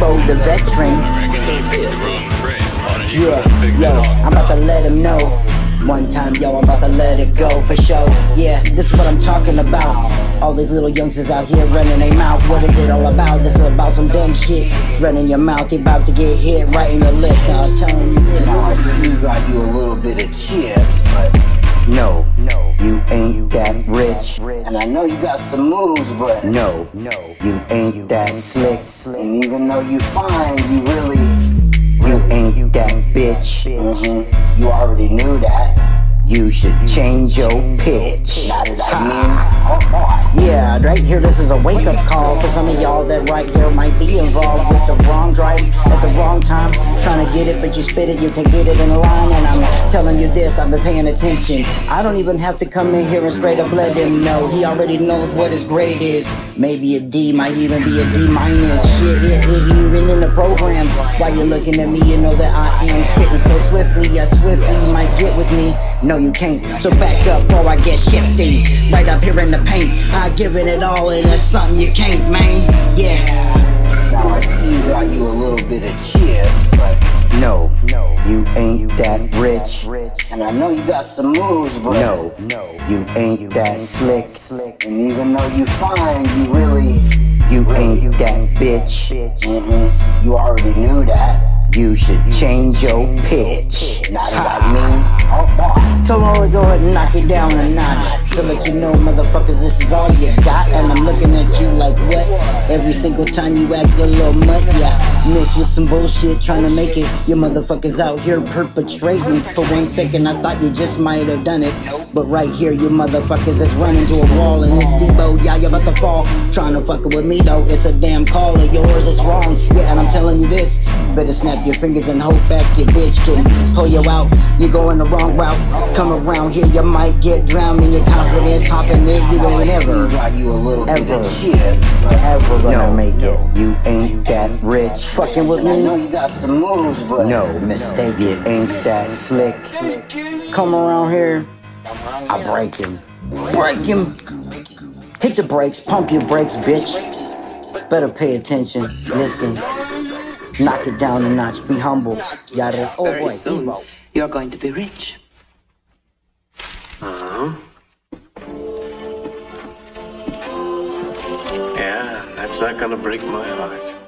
the veteran. Yeah, yo, I'm about to let him know. One time, yo, I'm about to let it go for sure. Yeah, this is what I'm talking about. All these little youngsters out here running their mouth. What is it all about? This is about some dumb shit. Running your mouth, you about to get hit right in your lip. Now I'm telling you this. See you got you a little bit of chips, but no, and I know you got some moves, but No, no, you ain't you that slick. slick. and even though you fine, you really You ain't that bitch. mhm, you already knew that. You should change your pitch. I. Yeah, right here, this is a wake up call for some of y'all that right here might be involved with the wrong drive at the wrong time. Trying to get it, but you spit it, you can get it in line. And I'm telling you this, I've been paying attention. I don't even have to come in here and straight up let him know. He already knows what his grade is. Maybe a D, might even be a D minus. Shit, it, it even in the program. While you're looking at me, you know that I am spitting so swiftly. Yeah, swiftly get with me. No, you can't. So back up or I get shifty. Right up here in the paint. I giving it all, and that's something you can't, man. Yeah. Now I see you got you a little bit of chips, but No, no, you ain't you that rich. rich. and I know you got some moves, but No, no, you ain't you that slick. slick. and even though you fine, you really You ain't you that bitch. mhm, you already knew that. You should change your pitch. Not about me. So Laura, go ahead and knock it down a notch. To let you know, motherfuckers, this is all you got. And I'm looking at you like what? Every single time you act a little mutt, yeah. Mixed with some bullshit, trying to make it. You motherfuckers out here perpetrating. For one second, I thought you just might have done it. But right here, you motherfuckers is running to a wall. And it's Deebo, yeah, you about to fall. Trying to fuck with me, though. It's a damn call of yours, it's wrong. Yeah, and I'm telling you this. Better snap your fingers and hope back your bitch can pull you out. You're going the wrong route. Come around here, you might get drowned in your confidence. Popping it, you ain't ever, You got you a little bit Ever. of chips, but ever gonna make it. You ain't that rich. Fucking with I know me? you got some moves, but No mistake, it ain't that slick. Come around here, I break him. Break him. Hit the brakes, pump your brakes, bitch. Better pay attention, listen. Knock it down a notch, be humble. Yada. Oh Very boy, soon, Deebo. you're going to be rich. Uh-huh. Yeah, that's not gonna break my heart.